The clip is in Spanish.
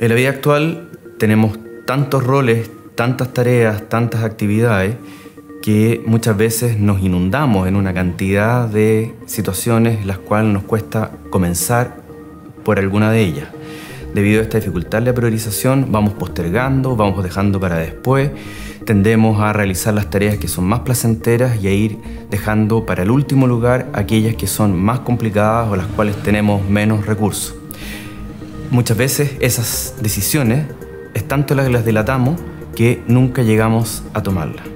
En la vida actual tenemos tantos roles, tantas tareas, tantas actividades que muchas veces nos inundamos en una cantidad de situaciones en las cuales nos cuesta comenzar por alguna de ellas. Debido a esta dificultad de priorización, vamos postergando, vamos dejando para después, tendemos a realizar las tareas que son más placenteras y a ir dejando para el último lugar aquellas que son más complicadas o las cuales tenemos menos recursos. Muchas veces esas decisiones es tanto las que las dilatamos que nunca llegamos a tomarlas.